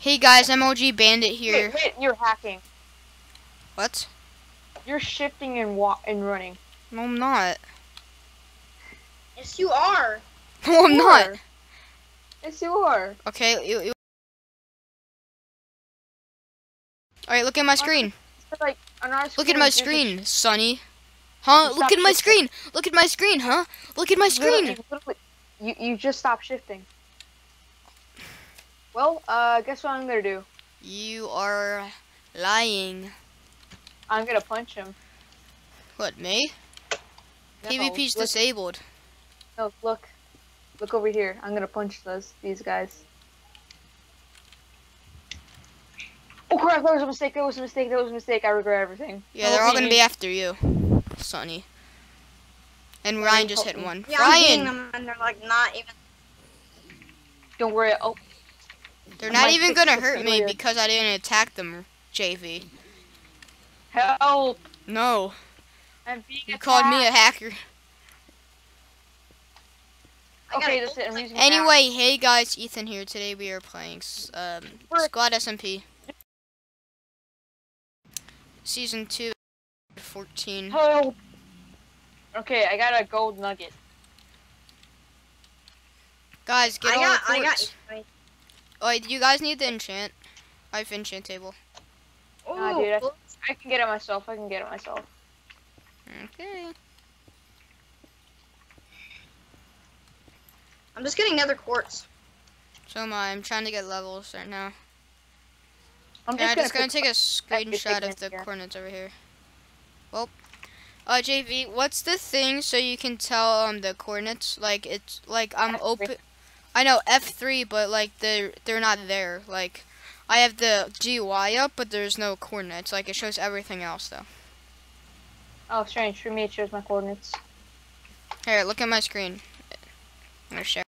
Hey guys, MLG Bandit here. Wait, wait, you're hacking. What? You're shifting and wa and running. No, I'm not. Yes, you are. No, I'm You not. are. Yes, you are. Okay. You, you... All right, look at my screen. Like Look at my screen, Sonny. Huh? Look at my shifting. screen. Look at my screen, huh? Look at my screen. Literally- literally- You you just stopped shifting. Well, uh, guess what I'm gonna do? You are lying. I'm gonna punch him. What, me? No, PvP's look, disabled. no, look, look over here. I'm gonna punch those these guys. Oh crap! That was a mistake. That was a mistake. That was a mistake. I regret everything. Yeah, they're all gonna be after you, Sonny. And Ryan just hit me. one. Yeah, I'm hitting Ryan, them and they're like not even. Don't worry. Oh, they're not might even gonna hurt me failure. because I didn't attack them, JV. help! No, I'm being you called me a hacker. Okay, that's it. I'm using. Anyway, hey guys, Ethan here. Today we are playing s- um, We're- Squad SMP. Season 2, 14. Help! Okay, I got a gold nugget. Guys, get I all got, the I got. Quartz. Oh, wait, you guys need the enchant. I have enchant table. Nah, dude, I- I can get it myself. I can get it myself. Okay. I'm just getting nether quartz. So am I. I'm trying to get levels right now. I'm Yeah, I'm just gonna take a screenshot of the here. coordinates over here. Well, uh, JV, what's the thing so you can tell um the coordinates? Like it's like I'm open. I know F3, but like they're they're not there. Like I have the GY up, but there's no coordinates. Like it shows everything else though. Oh, strange. For me, it shows my coordinates. Here, look at my screen. I'm gonna share.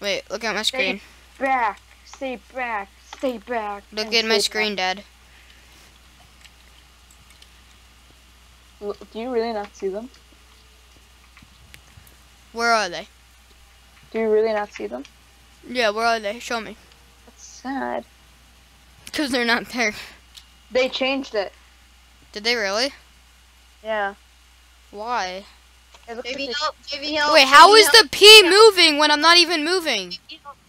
Wait, look at my screen. Back. Stay back. Stay back. Look at my screen, Dad. back. L- Do you really not see them? Where are they? Do you really not see them? Yeah, where are they? Show me. That's sad. Cause they're not there. They changed it. Did they really? Yeah. Why? It looks JV like help, JV help. Wait, how JV is the P moving when I'm not even moving?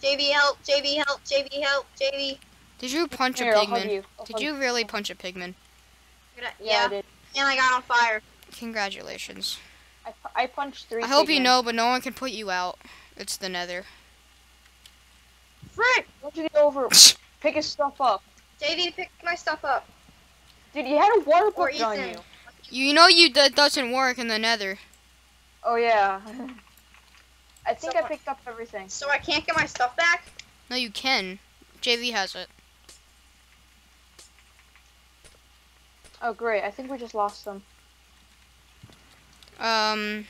JV help, JV help, JV help, JV. Did you punch a Here, I'll pigman? you. Did you really punch a pigman? Yeah, Yeah, I did. and I got on fire. Congratulations. I, pu- punched three. I hope you pigmen. know, but no one can put you out. It's the nether. Frick! Don't you get over? Pick his stuff up. JV, pick my stuff up. Dude, you had a water Or bucket on you. You know you that doesn't work in the nether. Oh yeah. I think I picked up everything. So I can't get my stuff back? No, you can. JV has it. Oh great, I think we just lost them. Um,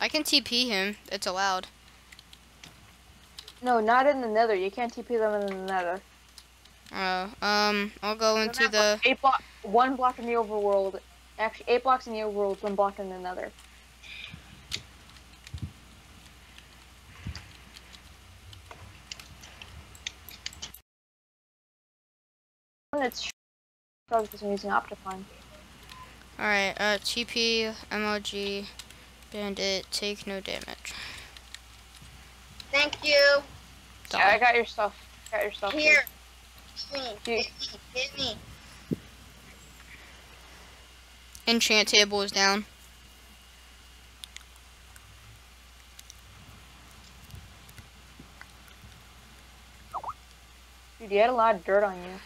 I can TP him. It's allowed. No, not in the nether. You can't TP them in the nether. Uh, um, I'll go into the. Eight block, one block in the overworld. Actually, eight blocks in the overworld, one block in the nether. It's because I'm using Optifine. Alright, uh, TP, MLG, Bandit, take no damage. Thank you. Done. Yeah, I got your stuff. Got your stuff. Here. Hit. Here. Hit me. Hit me. Enchant table is down. Dude, you had a lot of dirt on you.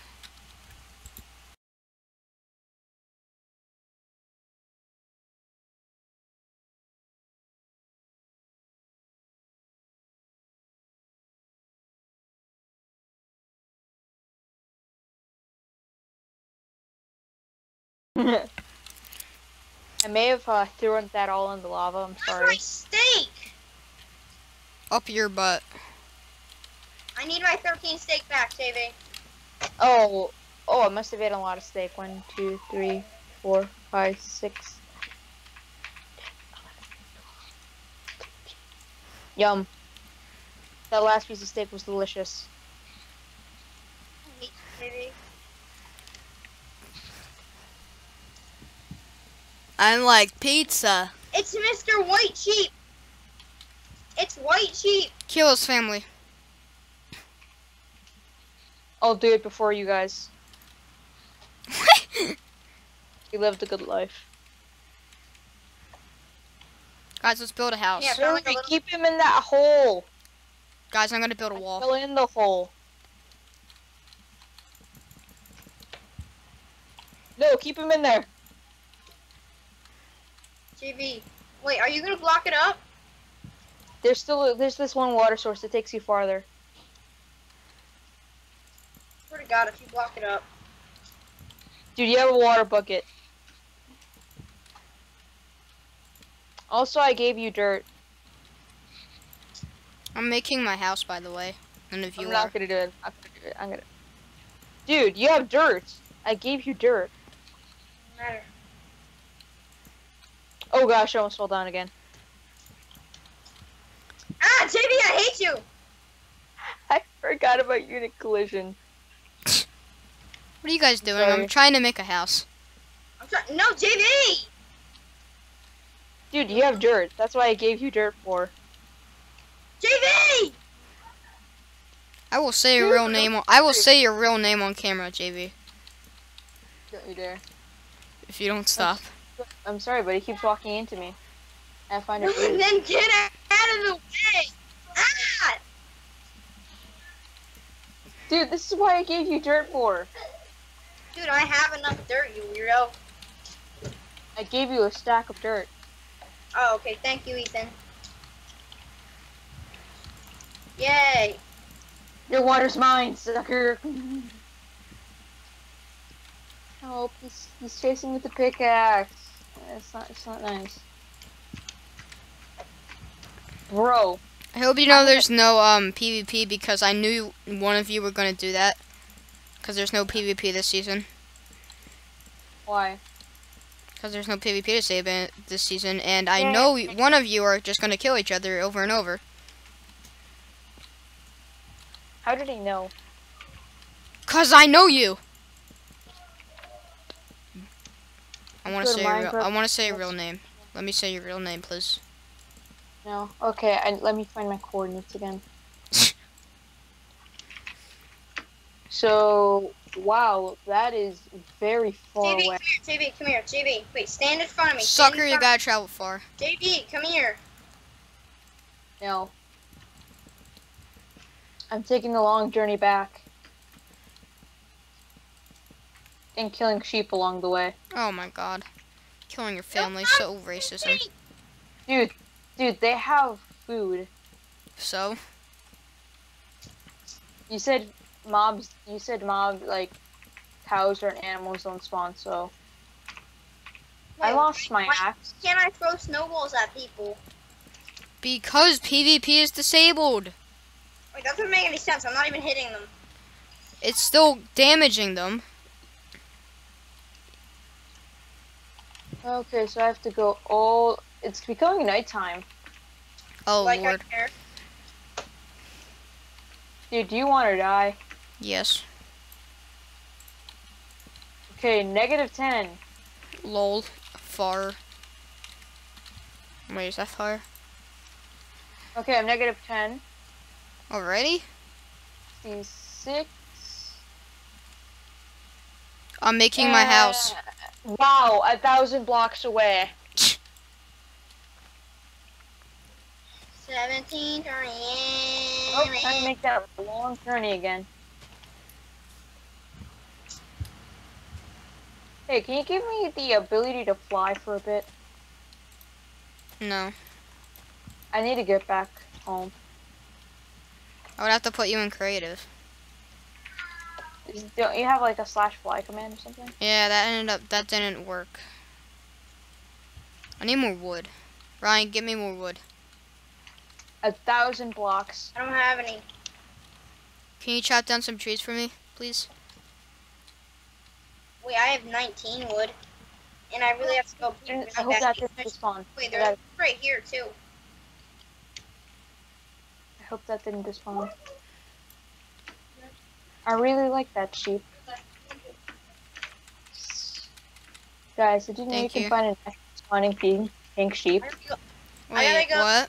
I may have uh, thrown that all in the lava. I'm Where's my sorry. steak? Up your butt. I need my 13 steak back, JV. Oh, oh, I must have eaten a lot of steak. One, two, three, four, five, six. Yum. That last piece of steak was delicious. I like pizza. It's Mr. White Sheep. It's White Sheep. Kill his family. I'll do it before you guys. He lived a good life. Guys, let's build a house. Yeah. found like a keep him in that hole. Guys, I'm gonna build a wall. Fill in the hole. No, keep him in there. JV. Wait, are you gonna block it up? There's still there's this one water source that takes you farther. Swear to God, if you block it up. Dude, you have a water bucket. Also, I gave you dirt. I'm making my house, by the way. None of you I'm are. not gonna do it. I'm gonna do it. I'm gonna. Dude, you have dirt. I gave you dirt. Doesn't matter. Oh gosh, I almost fell down again. Ah, JV, I hate you. I forgot about unit collision. What are you guys doing? Sorry. I'm trying to make a house. I'm trying. No, JV. Dude, you have dirt. That's why I gave you dirt for. JV. I will say your real name. On, I will say your real name on camera, JV. Don't you dare. If you don't stop. I'm sorry, but he keeps walking into me. I find it then get out of the way. Ah. Dude, this is why I gave you dirt for. Dude, I have enough dirt, you weirdo. I gave you a stack of dirt. Oh, okay. Thank you, Ethan. Yay. Your water's mine, sucker. Help! He's, he's chasing with the pickaxe. It's not. It's not nice. Bro, I hope you know there's no um PvP because I knew one of you were gonna do that. Because there's no PvP this season. why? Because there's no PvP to save it this season, and I Yeah. know one of you are just gonna kill each other over and over. How did he know? Cause I know you. I want to say your real, I want to say your real name. Let me say your real name, please. No. Okay. I, let me find my coordinates again. so, wow, that is very far JV, away. come here. JV, come here. JV, wait. Stand in front of me. stand in Sucker, you front- gotta travel far. JV, come here. No. I'm taking the long journey back. And killing sheep along the way. Oh my god. Killing your family, so racism. Dude, dude, they have food. So, You said mobs, you said mob, like, cows or animals don't spawn, so. I lost my why axe. Can't I throw snowballs at people? because PvP is disabled, Wait, that doesn't make any sense. I'm not even hitting them. it's still damaging them. Okay, so I have to go all. It's becoming nighttime. Oh like lord. I care. Dude, do you want to die? Yes. Okay, negative 10. Lol. Far. Wait, is that far? Okay, I'm negative 10. Already? See, 6. I'm making my uh, house. Wow, a thousand blocks away. 17, 30. Oh, time to make that long journey again. Hey, can you give me the ability to fly for a bit? No. I need to get back home. I would have to put you in creative. Is- Don't you have like a slash fly command or something? Yeah, that ended up that didn't work. I need more wood. Ryan, give me more wood. A thousand blocks. I don't have any. Can you chop down some trees for me, please? Wait, I have 19 wood. And I really have to go. And really I hope that doesn't spawn. Wait, there's they're right here, too. I hope that didn't despawn. I really like that sheep. Guys, did you know Thank you you. can find an actual spawning pink, pink sheep? I gotta Wait, go. what?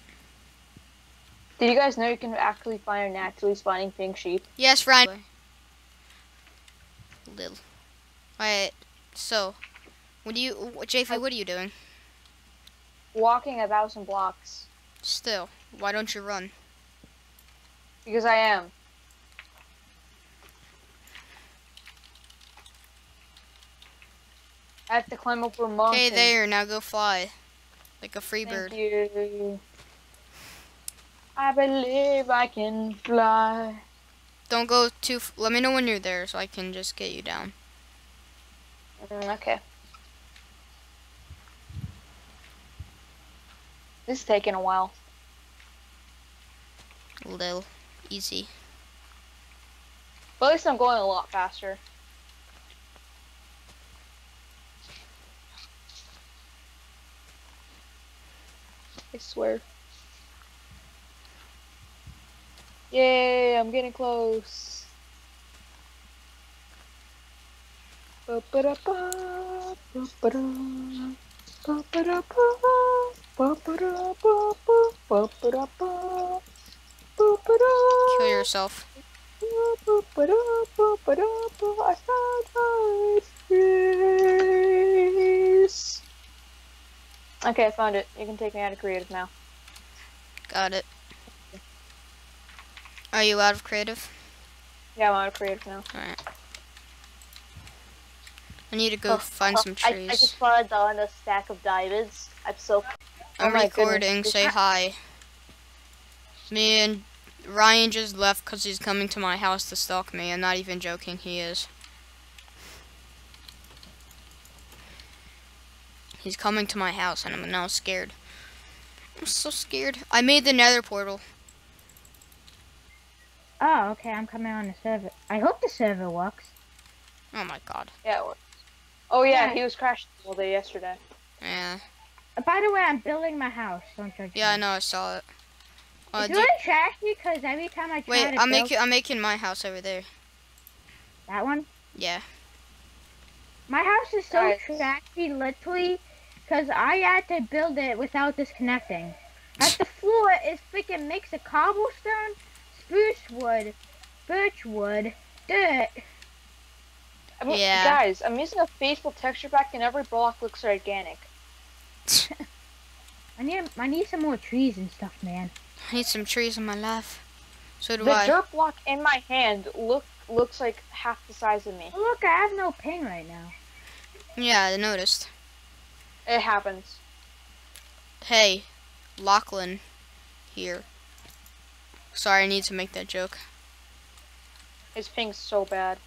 Did you guys know you can actually find a naturally spawning pink sheep? Yes, Ryan. Lil. Alright, so, what do you, JF, what are you doing? Walking a thousand blocks. Still, why don't you run? Because I am. I have to climb up a mountain. Okay, there, now go fly. Like a free Thank bird. you. I believe I can fly. Don't go too, f- let me know when you're there so I can just get you down. Mm, okay. This is taking a while. A little. Easy. But at least I'm going a lot faster. I swear. Yay, I'm getting close. Kill yourself. I found space. Okay, I found it. You can take me out of creative now. Got it. Are you out of creative? Yeah, I'm out of creative now. Alright. I need to go Oh, find oh, some I, trees. I just spawned on a stack of diamonds. I'm so. I'm oh recording. Say hi. Me and Ryan just left because he's coming to my house to stalk me. I'm not even joking. He is. He's coming to my house and I'm now scared. I'm so scared. I made the nether portal. Oh, okay, I'm coming on the server. I hope the server works. Oh my god. Yeah. it works. Oh yeah, Yeah. he was crashing all day yesterday. Yeah. Uh, by the way, I'm building my house. Don't judge Yeah, I know. I saw it. Uh, It's do- really trashy because every time I try wait, to I'm build making I'm making my house over there. that one, Yeah. my house is so Alright. trashy, literally, because I had to build it without disconnecting. Like the floor is freaking mix of cobblestone, spruce wood, birch wood, dirt. I mean, Yeah. Guys, I'm using a faithful texture pack and every block looks organic. I need I need some more trees and stuff, man. I need some trees in my life. So do The I. dirt block in my hand look looks like half the size of me. Look, I have no pain right now. Yeah, I noticed. It happens. Hey, Lachlan, here. Sorry, I need to make that joke. His ping's so bad.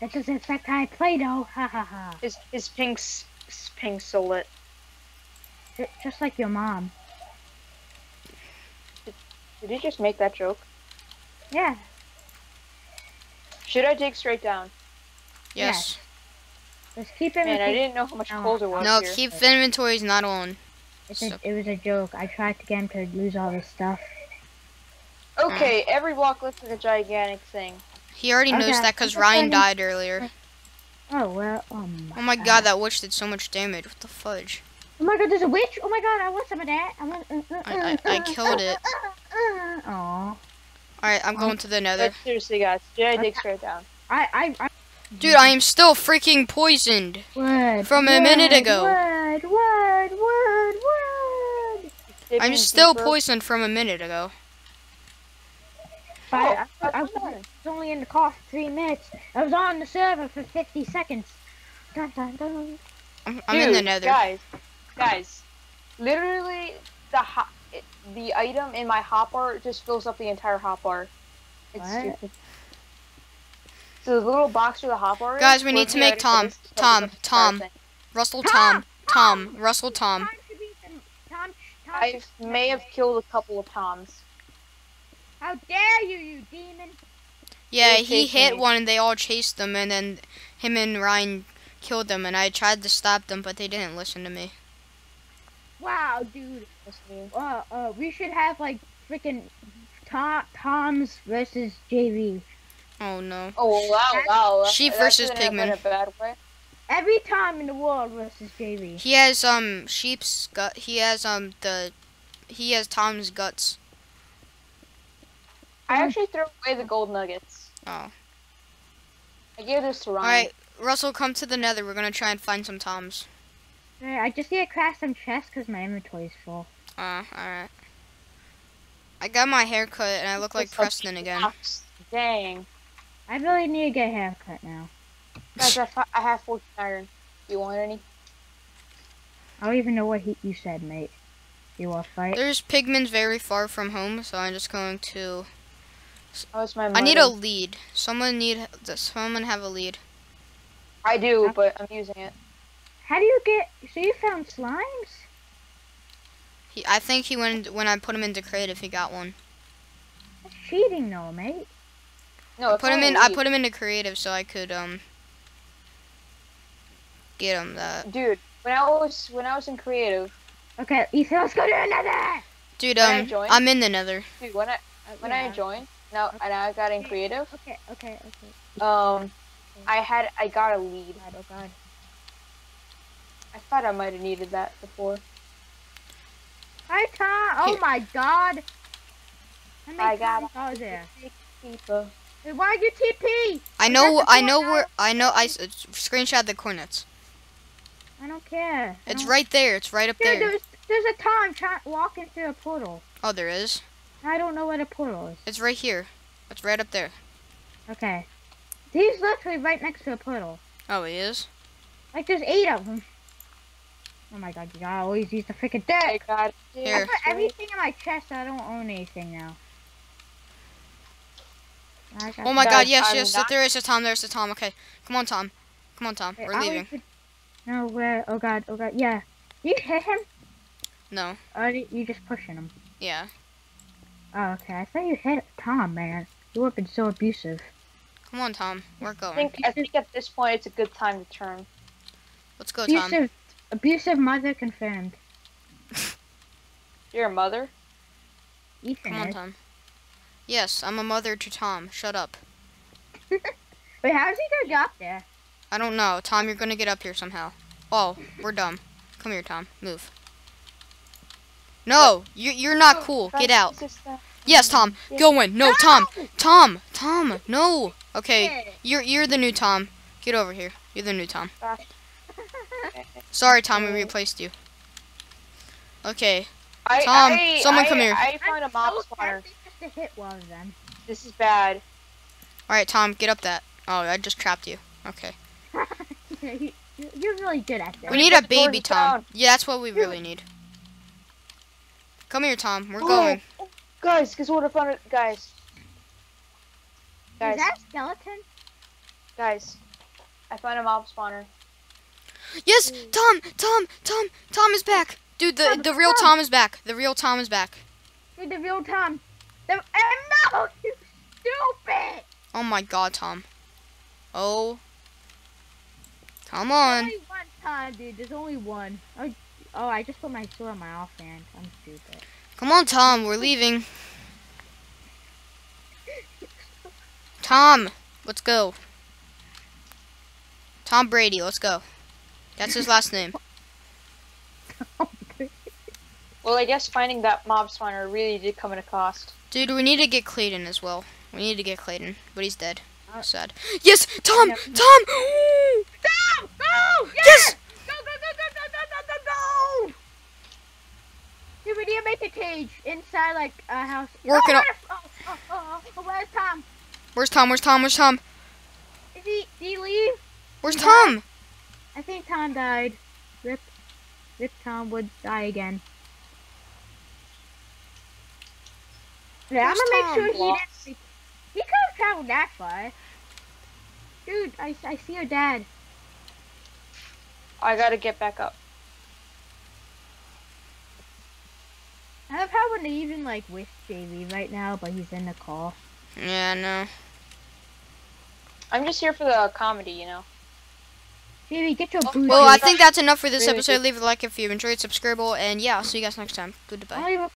That doesn't affect how I play, though. Ha ha ha. His his ping's his ping's so lit. Ju- Just like your mom. Did you just make that joke? Yeah. Should I dig straight down? Yes. Just keep it. Man, I didn't know how much No. cold it was No, here. keep inventories not on. It's a, it was a joke. I tried to get him to lose all his stuff. Okay, every block looks like a gigantic thing. He already knows that because Ryan defending- died earlier. Oh well. Oh my. Oh my god, that witch did so much damage. What the fudge? Oh my god, there's a witch. Oh my god, I want some of that. I want. Uh, uh, I- I- I uh, killed uh, it. Uh, Aw. Alright, I'm going to the nether. But seriously, guys, should I dig straight down? I I I. Dude, I am still freaking poisoned. Wood. From a minute ago. Wood. Wood. Wood. Wood. I'm still deeper. poisoned from a minute ago. But I, I, I was only in the car for three minutes. I was on the server for 50 seconds. Dun, dun, dun. I'm, I'm in the Dude, nether. Guys, guys, literally the ho- the item in my hotbar just fills up the entire hotbar. It's What? stupid. So the little box where the hotbar is. Guys, we need to make Tom. Tom, up the entire Tom. Russell Tom! Tom. Tom. Russell Tom. Tom should be some- Tom, Tom I may have killed a couple of Toms. How dare you, you demon! Yeah, he hit me. one and they all chased them and then him and Ryan killed them and I tried to stop them but they didn't listen to me. Wow, dude. Listen. Uh, uh, we should have like freaking Tom Tom's versus JV. Oh no. Oh wow, wow. that- Sheep that versus couldn't pigman. a bad way. Every time in the world versus JV. He has um sheep's gut. He has um the. He has Tom's guts. I actually threw away the gold nuggets. Oh. I gave this to Ryan. All right, Russell, come to the Nether. We're gonna try and find some Toms. Alright, I just need to craft some chests because my inventory is full. Uh, all right. I got my hair cut and I look like It's like Preston again. blocks. Dang. I really need to get a haircut now. Guys, I, fi- I have 14 iron. You want any? I don't even know what he, you said, mate. You want to fight? There's pigmen very far from home, so I'm just going to. Oh, it's my I need a lead. Someone need. Someone have a lead. I do, but I'm using it. How do you get? So you found slimes? He, I think he went when I put him into creative. He got one. That's cheating, though, mate. No, I put him only in. I put him into creative so I could um. Get him that. Dude, when I was when I was in creative, Okay, Ethan, let's go to another. Dude, I um, join? I'm in the Nether. dude, when I when I joined, now and I got in creative, Okay, okay, okay. um, I had I got a lead. God, oh God. I thought I might have needed that before. Hi, Tom. Oh Here. my God. How many I got times I there? People. Wait, why you TP? I know. I know where. I know. I s- screenshot the coordinates. I don't care. It's don't- right there. It's right up Dude, there. there's there's a Tom trying walking through a portal. Oh, there is. I don't know what a portal is. It's right here. It's right up there. Okay. He's literally right next to a portal. Oh, he is. Like there's eight of them. Oh my god, you gotta always use the freaking I dick. got I Here. put everything in my chest. I don't own anything now. I got Oh my God! Yes, I'm yes. not- There is a Tom. There's a Tom. Okay, come on, Tom. Come on, Tom. Wait, We're I'll leaving. even- No, where? Oh god, oh god, yeah. You hit him? No. Or you you just pushing him? Yeah. Oh, okay. I thought you hit Tom, man. You have been so abusive. Come on, Tom. We're I going. think I think at this point it's a good time to turn. Let's go, Tom. Abusive, abusive mother confirmed. Your mother? Ethan Come on, is. Tom. Yes, I'm a mother to Tom. Shut up. Wait, how's he gonna get up there? I don't know. Tom, you're gonna get up here somehow. Oh, we're dumb. Come here, Tom. Move. No, you you're not oh, cool. Get out. Yes, Tom. Go in. No, Tom. Tom. Tom. No. Okay, you're you're the new Tom. Get over here. You're the new Tom. Sorry, Tom. We replaced you. Okay. Tom, someone come here. I found a mob spawner. Tempted just to hit one of them. This is bad. All right, Tom. Get up that. Oh, I just trapped you. Okay. You- you- You're really good at this. We need a baby Tom. down. Yeah, that's what we really need. Come here, Tom. We're Oh, going. Guys, guess what I found? it- Guys, Is guys, that a skeleton? guys. I found a mob spawner. Yes, hmm. Tom, Tom, Tom, Tom is back. Dude, the Tom, the real Tom. Tom is back. The real Tom is back. Dude, the real Tom. The, and no, you stupid! Oh my God, Tom. Oh. Come on. There's on. only one time, dude. There's only one. Oh, oh, I just put my sword on my offhand. I'm stupid. Come on, Tom. We're leaving. Tom, let's go. Tom Brady, let's go. That's his last name. Well, I guess finding that mob spawner really did come at a cost. Dude, we need to get Clayton as well. We need to get Clayton, but he's dead. Uh, Sad. Yes, Tom! Yeah. Tom! Tom! Go. Yeah! Yes! Go, go, go, go, go, go, go, go! Dude, we need to make a cage inside, like, a house. Working oh, on... Oh, oh, oh, oh, where's Tom? Where's Tom? Where's Tom? Where's Tom? Is he... Did he leave? Where's Tom? I think Tom died. Rip. Rip Tom would die again. Yeah, I'm gonna make Tom? sure he Lost. didn't. He could have traveled that far. Dude, I, I see your dad. I gotta get back up. I love how we're even like with JV right now, but he's in the call. Yeah, I know. I'm just here for the comedy, you know. JV, get your Oh. Well, I think that's enough for this episode. Leave a like if you enjoyed, subscribe, and yeah, I'll see you guys next time. Goodbye. I don't even